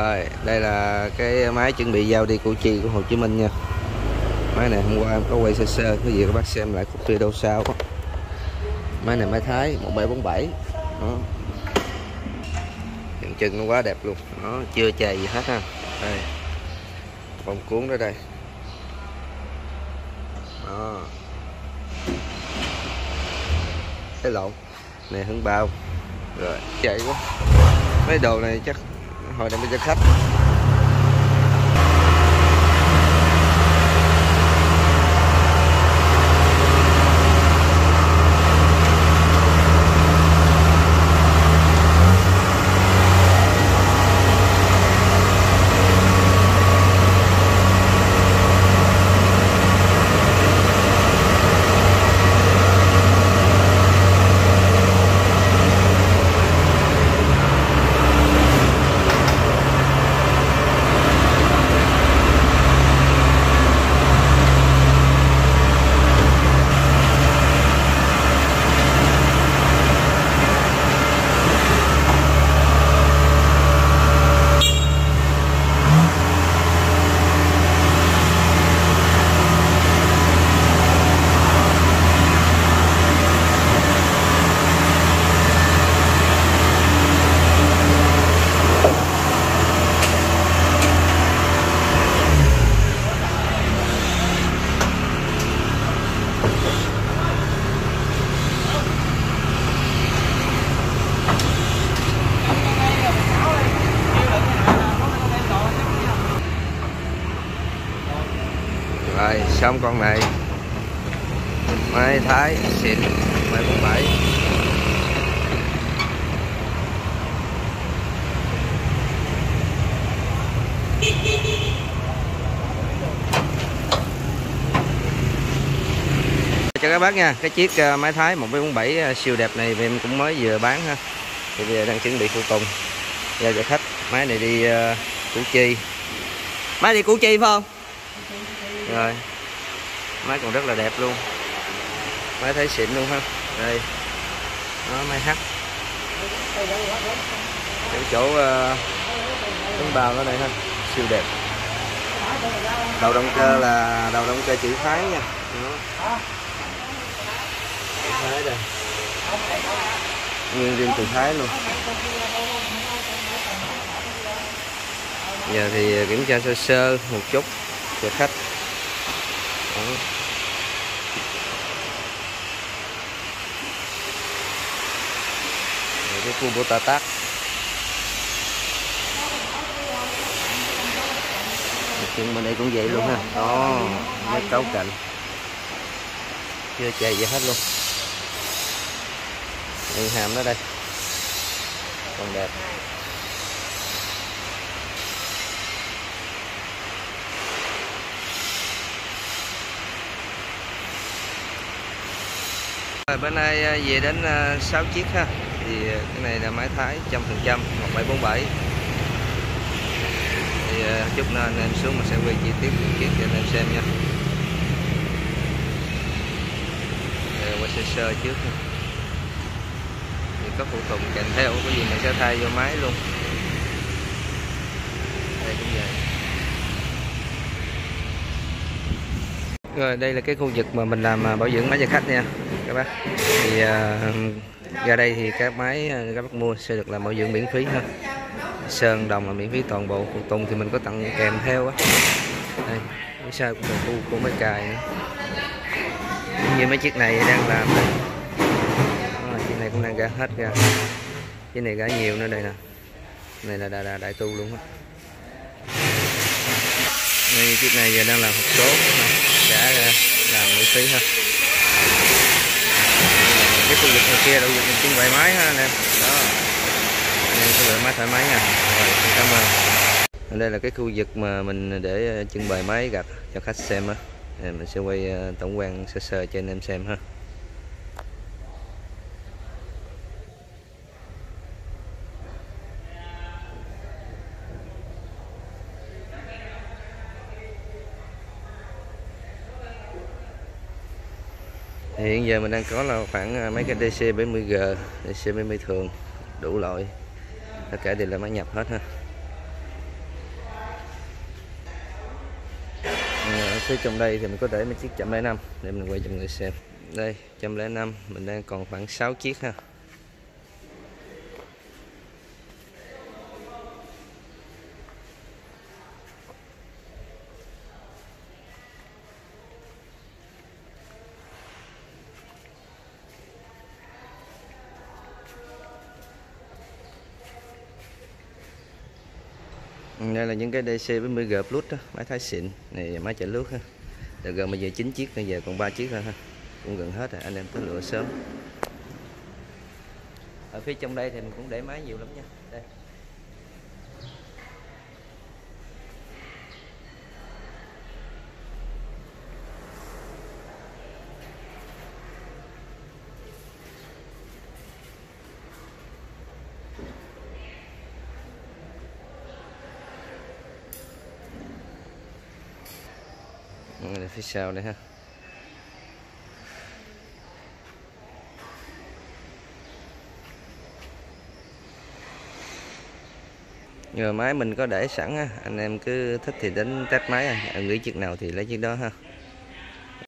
Rồi, đây là cái máy chuẩn bị giao đi Củ Chi của Hồ Chí Minh nha. Máy này hôm qua em có quay sơ sơ, cái gì các bác xem lại cục video sau. Máy này máy Thái 1747. Đó. Hiện chân nó quá đẹp luôn. Nó chưa chày gì hết ha. Đây. Vòng cuốn đó đây. Đó. Cái lộn. Này hứng bao. Rồi, chạy quá. Mấy đồ này chắc hồi đem đi cho khách rồi xong con này. Máy thái xịn máy bốn bảy. Cho các bác nha. Cái chiếc ờ, máy thái 147 bảy ờ, siêu đẹp này em cũng mới vừa bán ha. Thì bây giờ đang chuẩn bị phụ tùng. Giao cho khách. Máy này đi uh, củ chi. Máy đi củ chi phải không? Rồi. Máy còn rất là đẹp luôn. Máy thấy xịn luôn ha. Đây. Nó máy hắt. Cái chỗ ờ, bánh bao nó đây ha. Siêu đẹp. Đầu động cơ là đầu động cơ chữ thái nha. Đó. chữ thái đây. Nguyên riêng từ thái luôn. Giờ thì kiểm tra sơ sơ một chút cho khách đó. Rồi cái khu ta tác. Chuyện bên đây cũng vậy luôn ha. Đó mấy cấu cạnh chưa chạy gì hết luôn. Đây, hàm nó đây. Còn đẹp. Rồi bên đây à, về đến à, 6 chiếc ha. Thì à, cái này là máy thái, trăm phần trăm 1747 thì chút nữa anh em xuống mình sẽ quay chi tiết những chiếc cho anh em xem nha. Rồi quay sơ sơ trước ha. thì có phụ tùng kèm theo cái gì mình sẽ thay vô máy luôn. Đây, cũng vậy. Rồi, đây là cái khu vực mà mình làm bảo dưỡng máy cho khách nha các bác. Thì uh, ra đây thì các máy à, các bác mua sẽ được làm bảo dưỡng miễn phí ha sơn đồng là miễn phí toàn bộ. Phụ tùng thì mình có tặng kèm theo á. Đây cái sơ của khu của máy cài nữa. Như mấy chiếc này đang làm đây. À, chiếc này cũng đang ra hết ra. Chiếc này gã nhiều nữa đây nè. Này là đại, đại, đại tu luôn á. Đây chiếc này giờ đang làm hộp số. Gã ra làm miễn phí ha cái khu vực này kia là khu vực trưng bày máy ha anh em. Đó. Anh em có loại máy thoải mái nha. Rồi xin cảm ơn. Đây là cái khu vực mà mình để trưng bày máy gạch cho khách xem á. Mình sẽ quay tổng quan sơ sơ cho anh em xem ha hiện giờ mình đang có là khoảng à, mấy cái DC 70G DC 70 thường, đủ loại. Tất cả đều là máy nhập hết ha. Ừ, ở phía trong đây thì mình có để mấy chiếc chậm lẻ năm, để mình quay cho mọi người xem. Đây chậm lẻ năm, mình đang còn khoảng 6 chiếc ha. Ừ, đây là những cái DC với 10G Plus đó, máy thái xịn. Này máy chạy nước ha. Được gần bây giờ 9 chiếc bây giờ còn 3 chiếc thôi ha. Cũng gần hết rồi anh em tới lựa sớm. Ở phía trong đây thì mình cũng để máy nhiều lắm nha đây Đây, phía sau đây ha. Nhờ máy mình có để sẵn ha. Anh em cứ thích thì đến test máy à, nghĩ chiếc nào thì lấy chiếc đó ha.